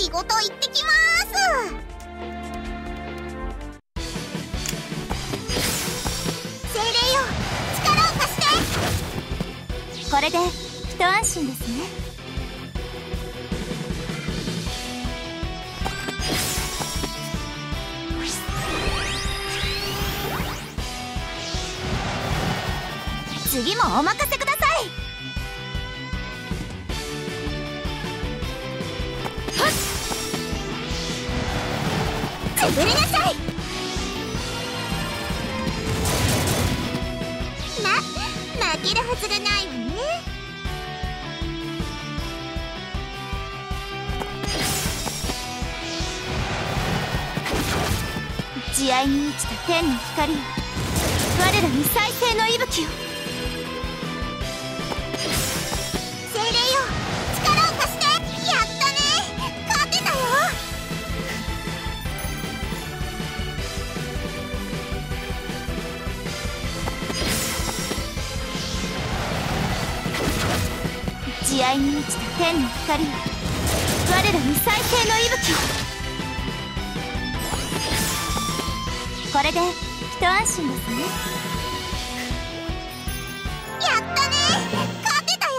仕事行ってきます。精霊よ力を貸して。これで一安心ですね。次もお任せください潰れなさいま負けるはずがないわね慈愛に満ちた天の光よ我らに再生の息吹を慈愛に満ちた天の光は我らに再生の息吹。をこれで一安心ですね。やったね。勝てたよ。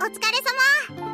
お疲れ様。